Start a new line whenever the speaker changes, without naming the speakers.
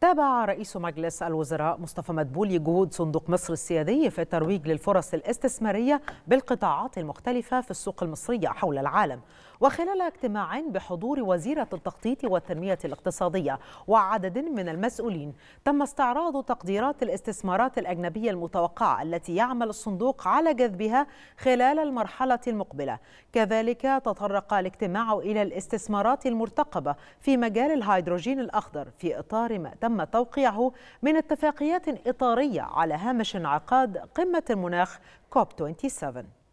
تابع رئيس مجلس الوزراء مصطفى مدبولي جهود صندوق مصر السيادي في الترويج للفرص الاستثمارية بالقطاعات المختلفة في السوق المصرية حول العالم. وخلال اجتماع بحضور وزيرة التخطيط والتنمية الاقتصادية وعدد من المسؤولين تم استعراض تقديرات الاستثمارات الأجنبية المتوقعة التي يعمل الصندوق على جذبها خلال المرحلة المقبلة. كذلك تطرق الاجتماع إلى الاستثمارات المرتقبة في مجال الهيدروجين الأخضر في إطار ما تم توقيعه من اتفاقيات إطارية على هامش انعقاد قمة المناخ كوب 27